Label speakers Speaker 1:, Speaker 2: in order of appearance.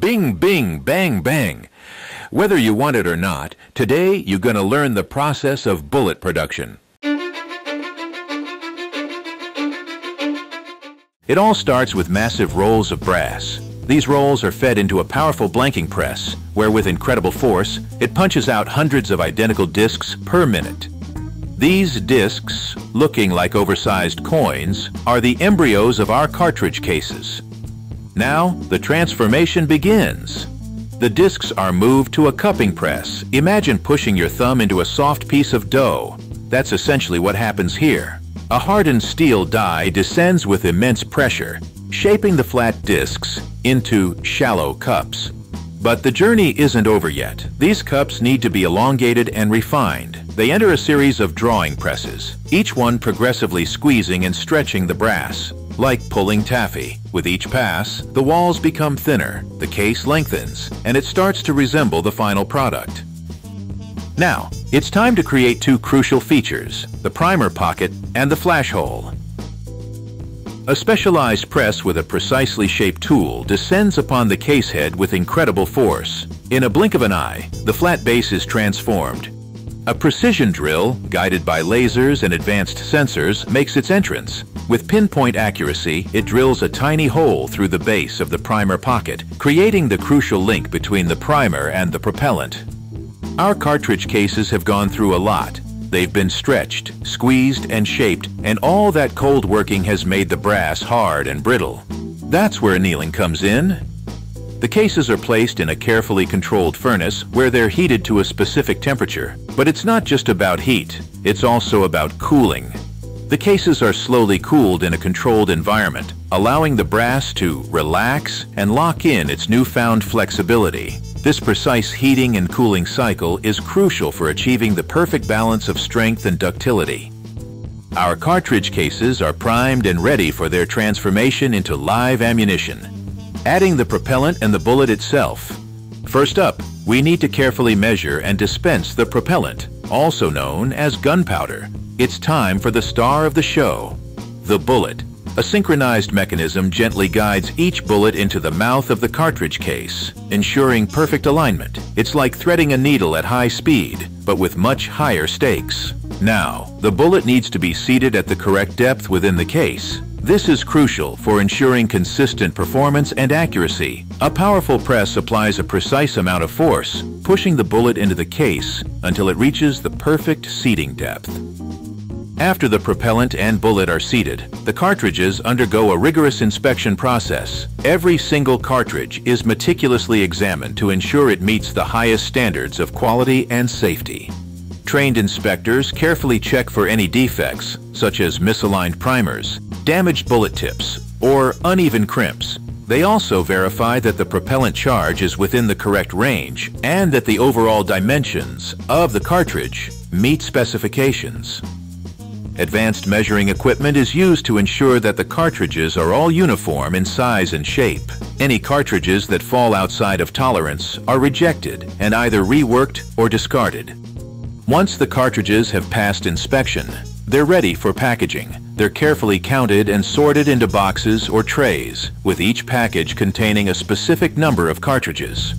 Speaker 1: Bing, bing, bang, bang. Whether you want it or not, today you're going to learn the process of bullet production. It all starts with massive rolls of brass. These rolls are fed into a powerful blanking press, where with incredible force, it punches out hundreds of identical discs per minute. These discs, looking like oversized coins, are the embryos of our cartridge cases. Now, the transformation begins. The discs are moved to a cupping press. Imagine pushing your thumb into a soft piece of dough. That's essentially what happens here. A hardened steel die descends with immense pressure, shaping the flat discs into shallow cups. But the journey isn't over yet. These cups need to be elongated and refined. They enter a series of drawing presses, each one progressively squeezing and stretching the brass. Like pulling taffy, with each pass, the walls become thinner, the case lengthens, and it starts to resemble the final product. Now, it's time to create two crucial features, the primer pocket and the flash hole. A specialized press with a precisely shaped tool descends upon the case head with incredible force. In a blink of an eye, the flat base is transformed. A precision drill, guided by lasers and advanced sensors, makes its entrance. With pinpoint accuracy, it drills a tiny hole through the base of the primer pocket, creating the crucial link between the primer and the propellant. Our cartridge cases have gone through a lot, They've been stretched, squeezed, and shaped, and all that cold working has made the brass hard and brittle. That's where annealing comes in. The cases are placed in a carefully controlled furnace where they're heated to a specific temperature. But it's not just about heat, it's also about cooling. The cases are slowly cooled in a controlled environment, allowing the brass to relax and lock in its newfound flexibility. This precise heating and cooling cycle is crucial for achieving the perfect balance of strength and ductility. Our cartridge cases are primed and ready for their transformation into live ammunition, adding the propellant and the bullet itself. First up, we need to carefully measure and dispense the propellant, also known as gunpowder. It's time for the star of the show, the bullet. A synchronized mechanism gently guides each bullet into the mouth of the cartridge case, ensuring perfect alignment. It's like threading a needle at high speed, but with much higher stakes. Now, the bullet needs to be seated at the correct depth within the case. This is crucial for ensuring consistent performance and accuracy. A powerful press applies a precise amount of force, pushing the bullet into the case until it reaches the perfect seating depth. After the propellant and bullet are seated, the cartridges undergo a rigorous inspection process. Every single cartridge is meticulously examined to ensure it meets the highest standards of quality and safety. Trained inspectors carefully check for any defects, such as misaligned primers, damaged bullet tips, or uneven crimps. They also verify that the propellant charge is within the correct range and that the overall dimensions of the cartridge meet specifications. Advanced measuring equipment is used to ensure that the cartridges are all uniform in size and shape. Any cartridges that fall outside of tolerance are rejected and either reworked or discarded. Once the cartridges have passed inspection, they're ready for packaging. They're carefully counted and sorted into boxes or trays, with each package containing a specific number of cartridges.